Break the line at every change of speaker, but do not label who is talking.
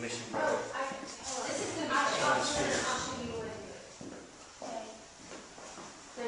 Mission.